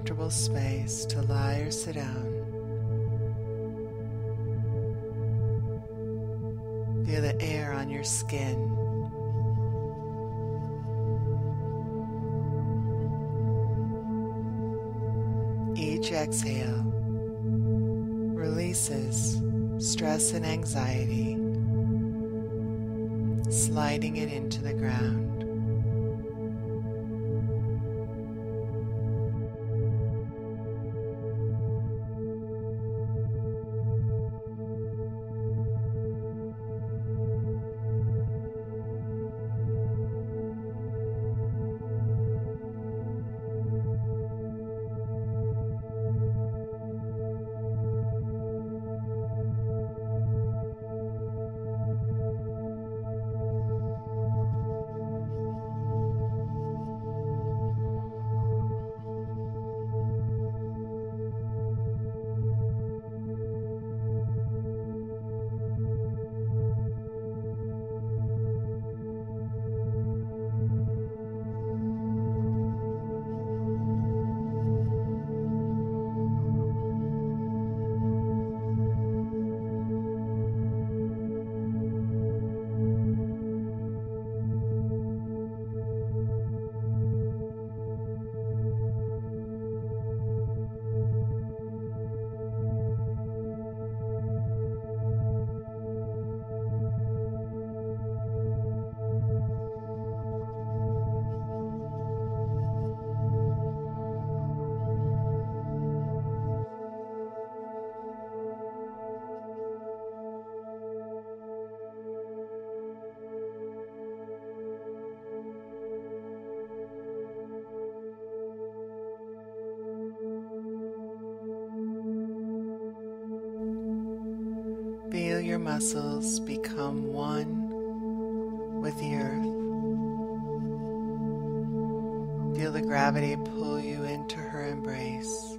Comfortable space to lie or sit down. Feel the air on your skin. Each exhale releases stress and anxiety, sliding it into the ground. Muscles become one with the earth. Feel the gravity pull you into her embrace.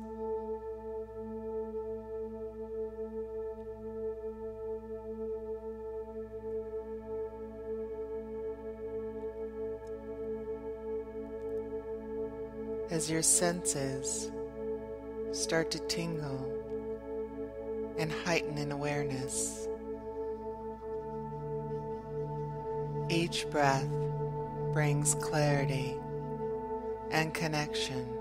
As your senses start to tingle and heighten in awareness. Each breath brings clarity and connection.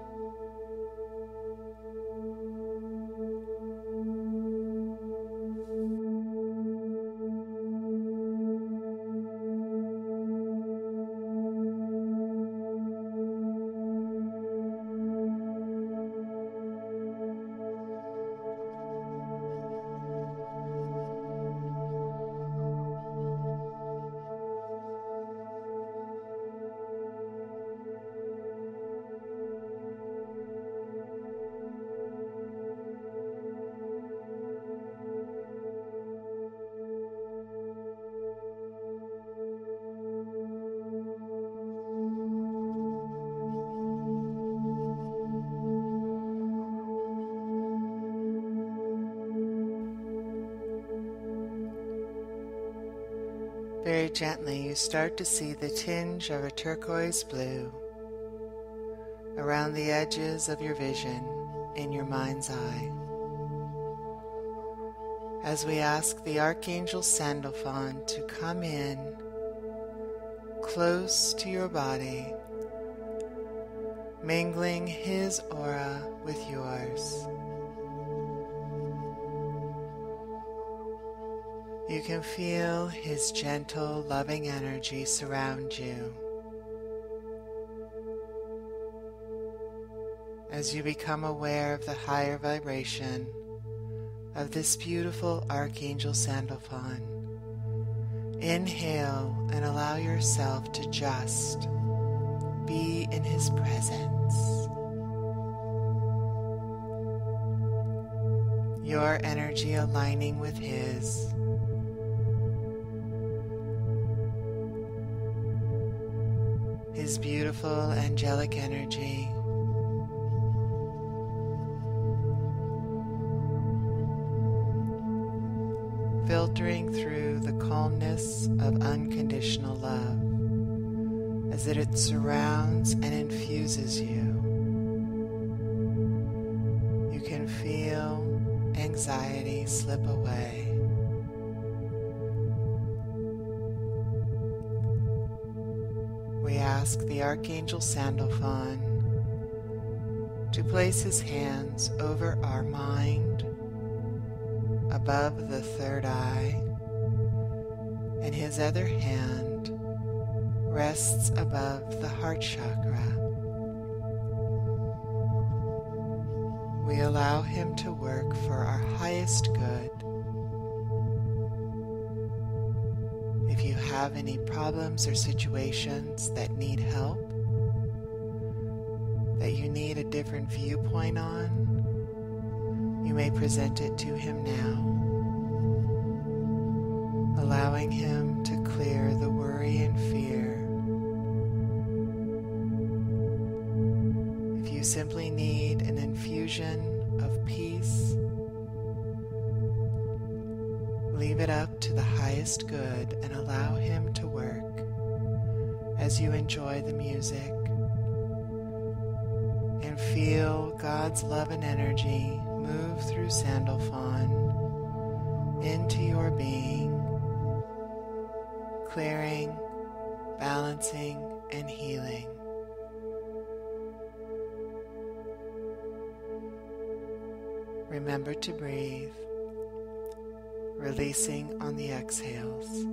Gently, you start to see the tinge of a turquoise blue around the edges of your vision in your mind's eye. As we ask the Archangel Sandalphon to come in close to your body, mingling his aura with yours. Can feel His gentle, loving energy surround you. As you become aware of the higher vibration of this beautiful Archangel Sandalphon, inhale and allow yourself to just be in His presence. Your energy aligning with His. Beautiful angelic energy. Filtering through the calmness of unconditional love as it surrounds and infuses you. You can feel anxiety slip away. We ask the Archangel Sandalphon to place his hands over our mind, above the third eye, and his other hand rests above the heart chakra. We allow him to work for our highest good. Have any problems or situations that need help, that you need a different viewpoint on, you may present it to him now, allowing him to clear the worry and fear. If you simply need an infusion of peace, up to the highest good and allow him to work as you enjoy the music and feel God's love and energy move through Sandalphon into your being, clearing, balancing, and healing. Remember to breathe, releasing on the exhales.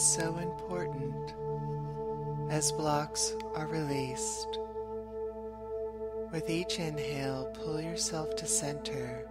Is so important as blocks are released. With each inhale, pull yourself to center.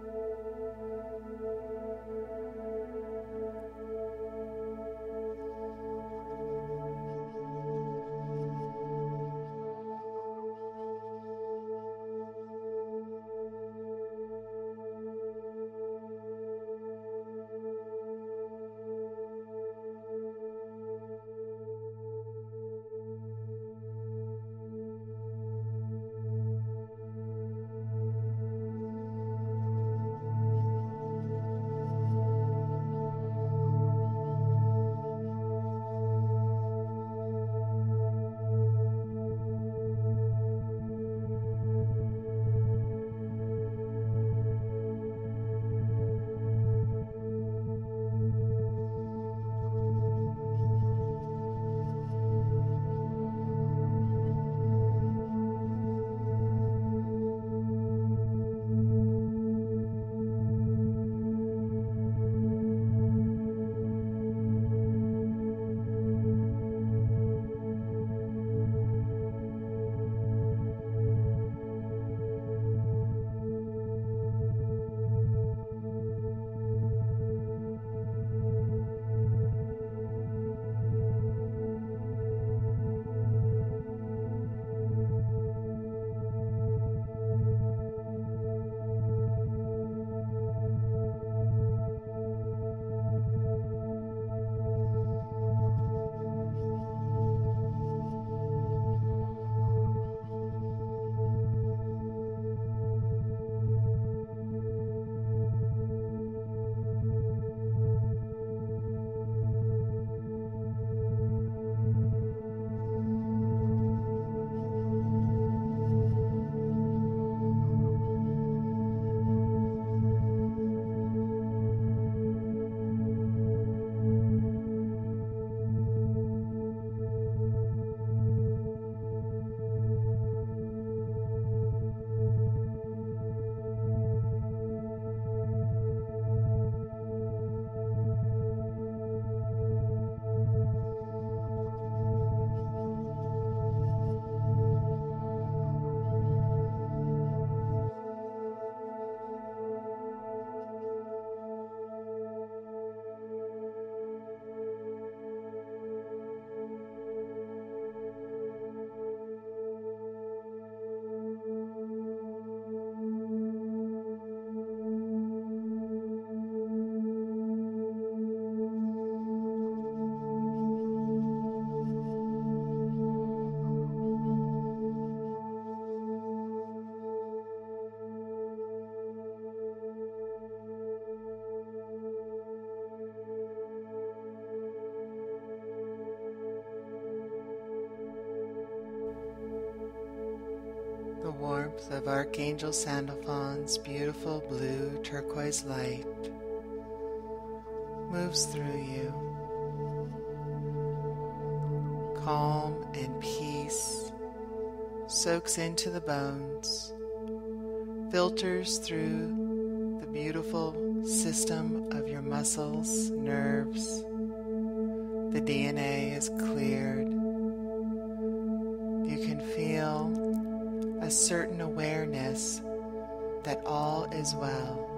Of Archangel Sandalphon's beautiful blue turquoise light moves through you. Calm and peace soaks into the bones, filters through the beautiful system of your muscles, nerves. The DNA is cleared. A certain awareness that all is well.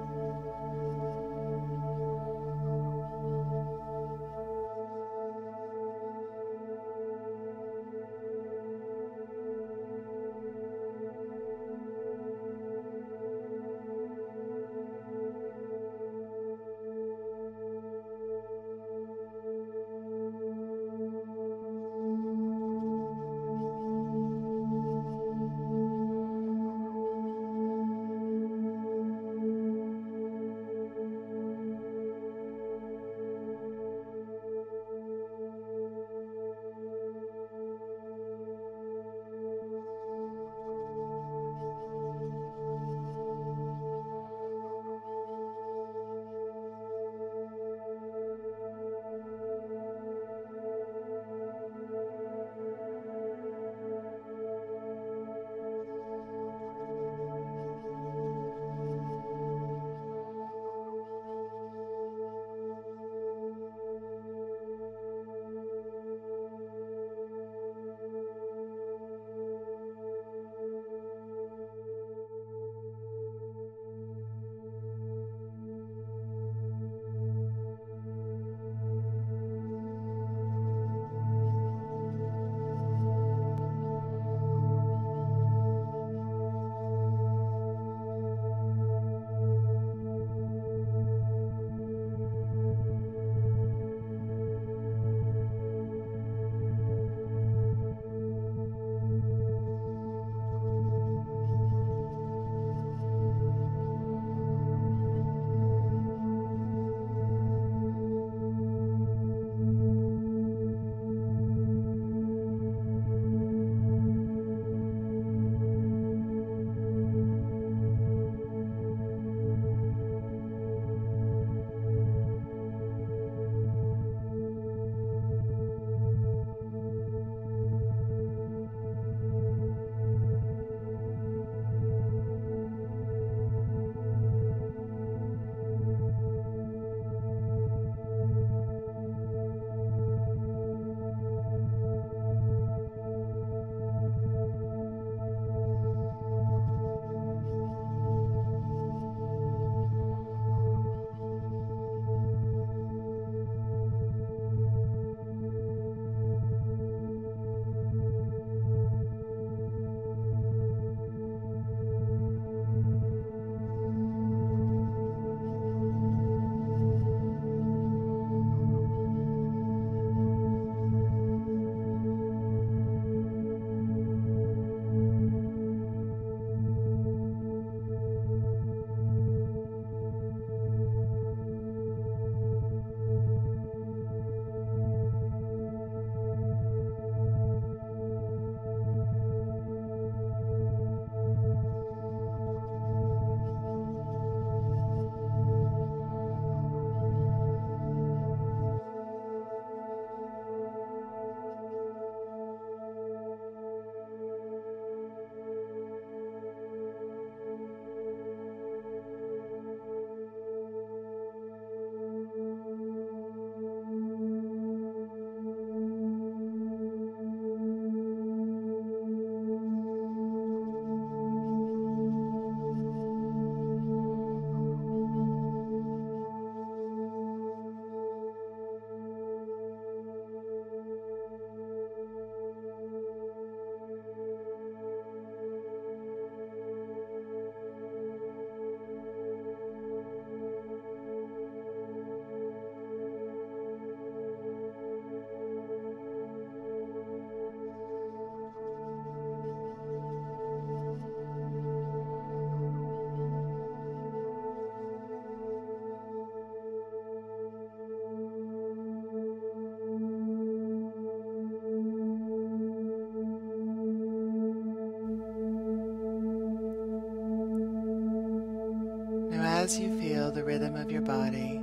As you feel the rhythm of your body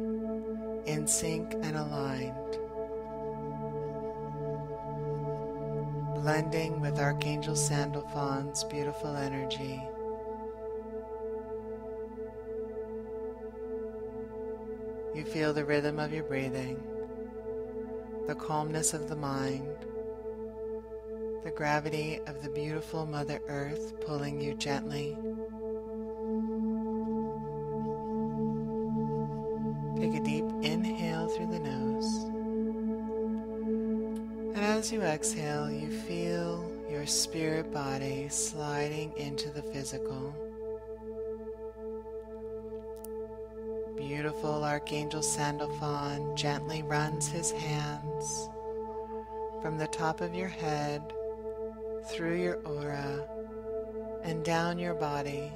in sync and aligned, blending with Archangel Sandalphon's beautiful energy. You feel the rhythm of your breathing, the calmness of the mind, the gravity of the beautiful Mother Earth pulling you gently. Take a deep inhale through the nose. And as you exhale, you feel your spirit body sliding into the physical. beautiful Archangel Sandalphon gently runs his hands from the top of your head through your aura and down your body,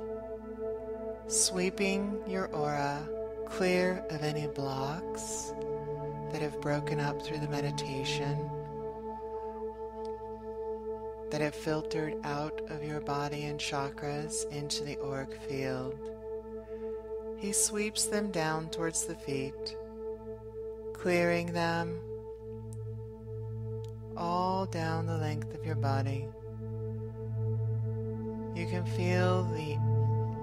sweeping your aura clear of any blocks that have broken up through the meditation, that have filtered out of your body and chakras into the auric field. He sweeps them down towards the feet, clearing them all down the length of your body. You can feel the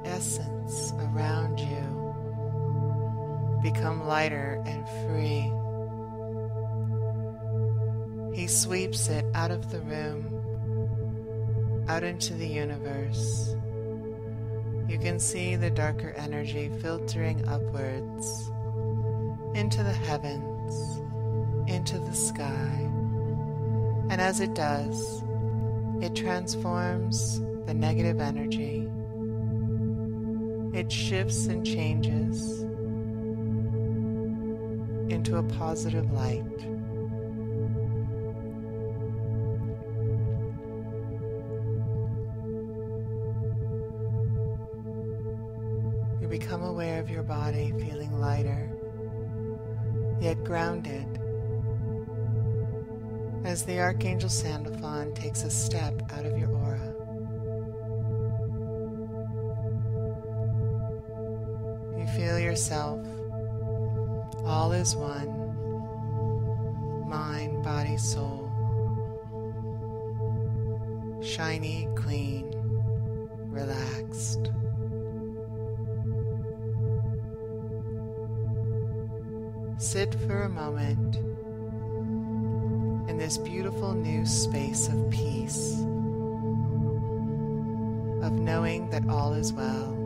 essence around you become lighter and free. He sweeps it out of the room, out into the universe you can see the darker energy filtering upwards into the heavens, into the sky. And as it does, it transforms the negative energy. It shifts and changes into a positive light. You become aware of your body feeling lighter, yet grounded, as the Archangel Sandalphon takes a step out of your aura. You feel yourself, all is one, mind, body, soul, shiny, clean, relaxed. Sit for a moment in this beautiful new space of peace, of knowing that all is well,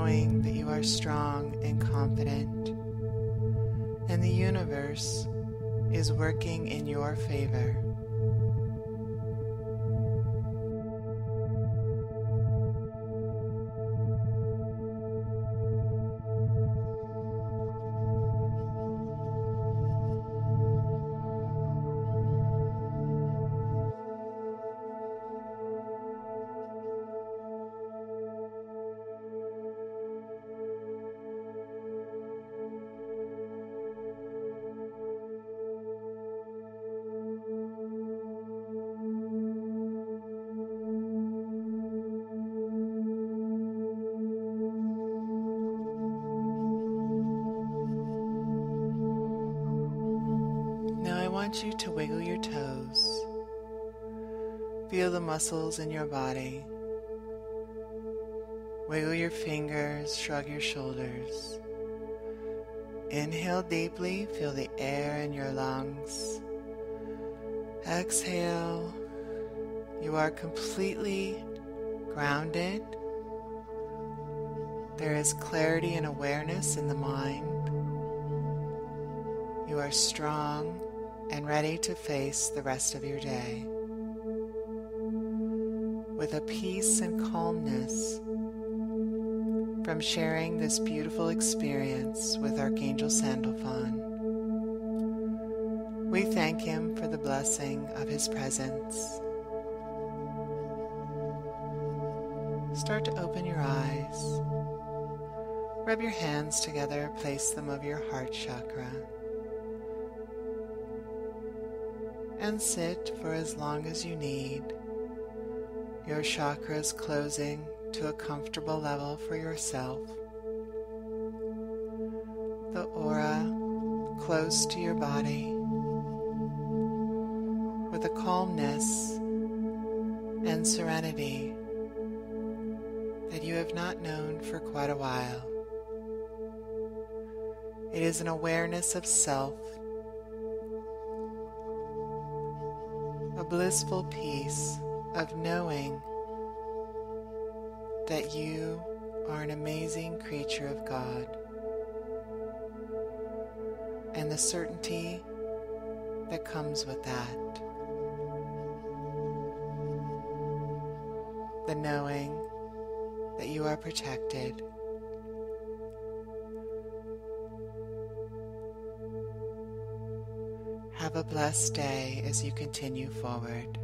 knowing that you are strong and confident, and the universe is working in your favor. Want you to wiggle your toes. Feel the muscles in your body. Wiggle your fingers, shrug your shoulders. Inhale deeply, feel the air in your lungs. Exhale, you are completely grounded. There is clarity and awareness in the mind. You are strong and ready to face the rest of your day. With a peace and calmness from sharing this beautiful experience with Archangel Sandalphon. We thank him for the blessing of his presence. Start to open your eyes. Rub your hands together, place them over your heart chakra. And sit for as long as you need, your chakras closing to a comfortable level for yourself. The aura close to your body with a calmness and serenity that you have not known for quite a while. It is an awareness of self, blissful peace of knowing that you are an amazing creature of God, and the certainty that comes with that. The knowing that you are protected. Have a blessed day as you continue forward.